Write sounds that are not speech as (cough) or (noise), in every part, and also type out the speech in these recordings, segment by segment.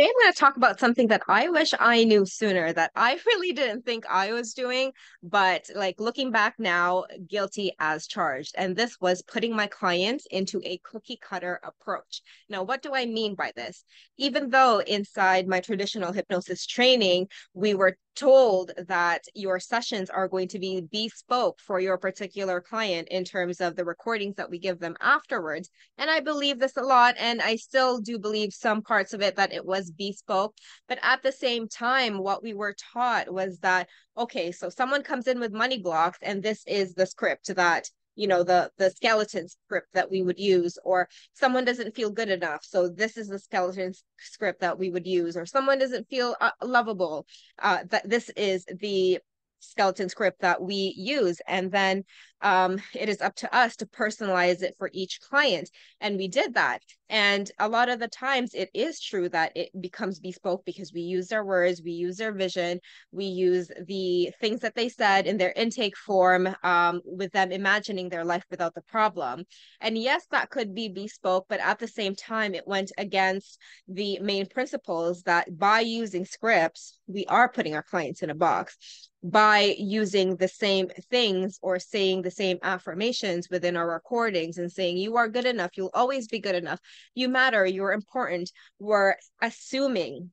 Today I'm going to talk about something that I wish I knew sooner that I (laughs) really didn't think I was doing, but like looking back now, guilty as charged. And this was putting my clients into a cookie cutter approach. Now, what do I mean by this? Even though inside my traditional hypnosis training, we were told that your sessions are going to be bespoke for your particular client in terms of the recordings that we give them afterwards. And I believe this a lot. And I still do believe some parts of it that it was bespoke. But at the same time, what we were taught was that, okay, so someone comes in with money blocks, and this is the script that you know the the skeleton script that we would use or someone doesn't feel good enough so this is the skeleton script that we would use or someone doesn't feel uh, lovable uh, that this is the skeleton script that we use and then um, it is up to us to personalize it for each client. And we did that. And a lot of the times it is true that it becomes bespoke because we use their words, we use their vision, we use the things that they said in their intake form um, with them imagining their life without the problem. And yes, that could be bespoke, but at the same time, it went against the main principles that by using scripts, we are putting our clients in a box by using the same things or saying the the same affirmations within our recordings and saying you are good enough. You'll always be good enough. You matter. You're important. We're assuming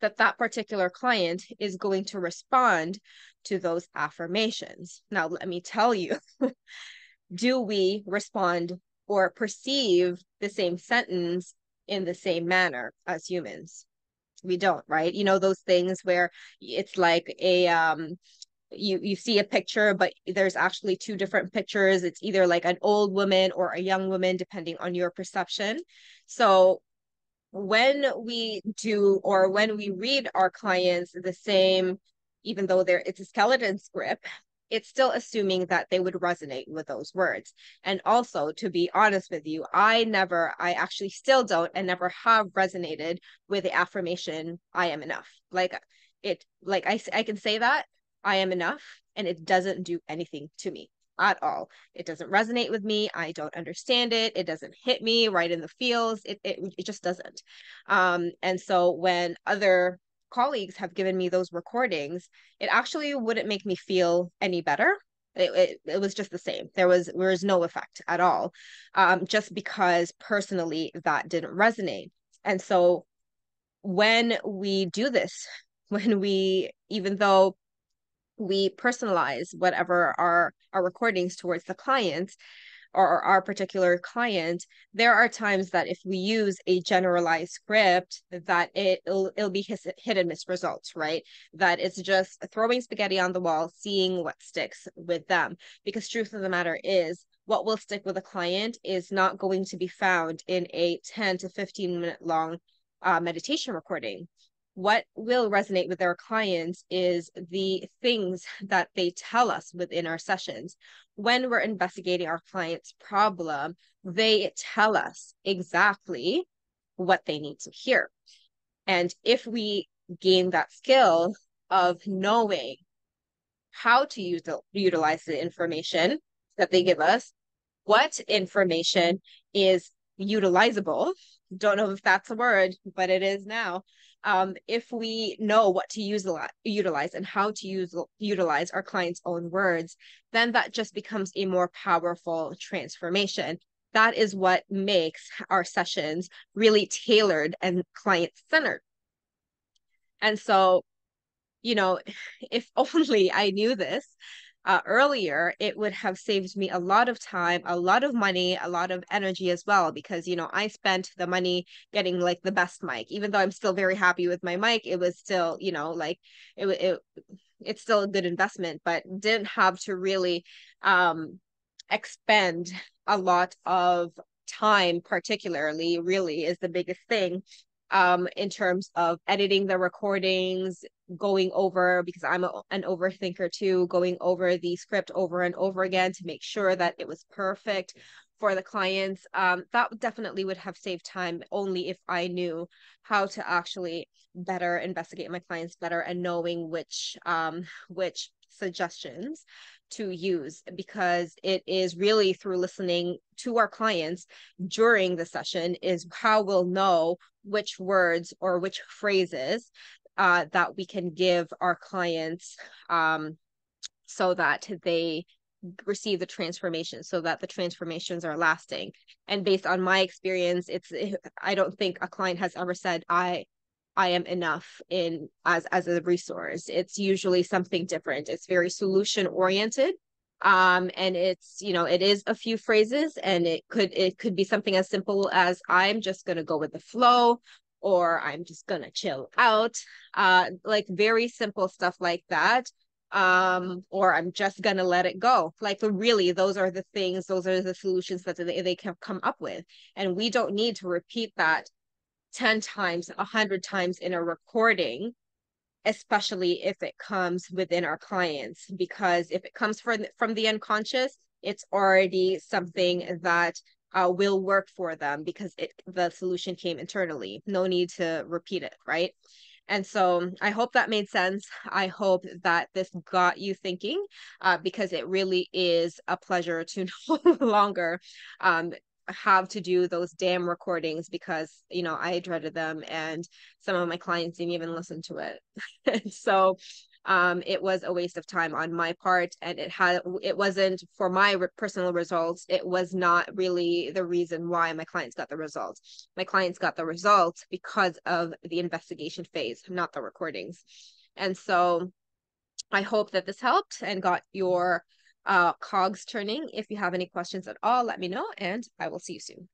that that particular client is going to respond to those affirmations. Now let me tell you (laughs) do we respond or perceive the same sentence in the same manner as humans? We don't right? You know those things where it's like a um you you see a picture but there's actually two different pictures. It's either like an old woman or a young woman depending on your perception. So when we do or when we read our clients the same even though there it's a skeleton script it's still assuming that they would resonate with those words. And also to be honest with you i never i actually still don't and never have resonated with the affirmation i am enough. Like it like i i can say that I am enough and it doesn't do anything to me at all. It doesn't resonate with me. I don't understand it. It doesn't hit me right in the feels. It, it, it just doesn't. Um, and so when other colleagues have given me those recordings, it actually wouldn't make me feel any better. It, it, it was just the same. There was there was no effect at all, um, just because personally that didn't resonate. And so when we do this, (laughs) when we even though we personalize whatever our our recordings towards the client or our particular client there are times that if we use a generalized script that it, will it'll be his, hit and miss results right? That it's just throwing spaghetti on the wall seeing what sticks with them. Because truth of the matter is what will stick with a client is not going to be found in a 10 to 15 minute long uh, meditation recording what will resonate with our clients is the things that they tell us within our sessions. When we're investigating our client's problem, they tell us exactly what they need to hear. And if we gain that skill of knowing how to use utilize the information that they give us, what information is utilizable. Don't know if that's a word, but it is now um, if we know what to use utilize and how to use utilize our clients' own words, then that just becomes a more powerful transformation. That is what makes our sessions really tailored and client centered. And so, you know, (laughs) if only I knew this, uh, earlier, it would have saved me a lot of time, a lot of money, a lot of energy as well. Because, you know, I spent the money getting like the best mic, even though I'm still very happy with my mic, it was still, you know, like it, it it's still a good investment, but didn't have to really um, expend a lot of time, particularly, really is the biggest thing um, in terms of editing the recordings, going over because I'm a, an overthinker too, going over the script over and over again to make sure that it was perfect for the clients. Um, that definitely would have saved time only if I knew how to actually better investigate my clients better and knowing which um, which suggestions to use because it is really through listening to our clients during the session is how we'll know which words or which phrases uh, that we can give our clients um, so that they receive the transformation so that the transformations are lasting. And based on my experience it's i don't think a client has ever said i i am enough in as as a resource. It's usually something different. It's very solution oriented um and it's you know it is a few phrases and it could it could be something as simple as i'm just going to go with the flow or i'm just to chill out uh like very simple stuff like that um or i'm just gonna let it go. Like really those are the things those are the solutions that they, they can come up with. And we don't need to repeat that 10 times 100 times in a recording especially if it comes within our clients. Because if it comes from from the unconscious it's already something that uh, will work for them because it the solution came internally no need to repeat it right and so I hope that made sense. I hope that this got you thinking uh, because it really is a pleasure to (laughs) no longer um, have to do those damn recordings because you know I dreaded them and some of my clients didn't even listen to it. (laughs) so um, it was a waste of time on my part and it had it wasn't for my personal results. It was not really the reason why my clients got the results. My clients got the results because of the investigation phase not the recordings. And so i hope that this helped and got your uh, cogs turning. If you have any questions at all let me know and i will see you soon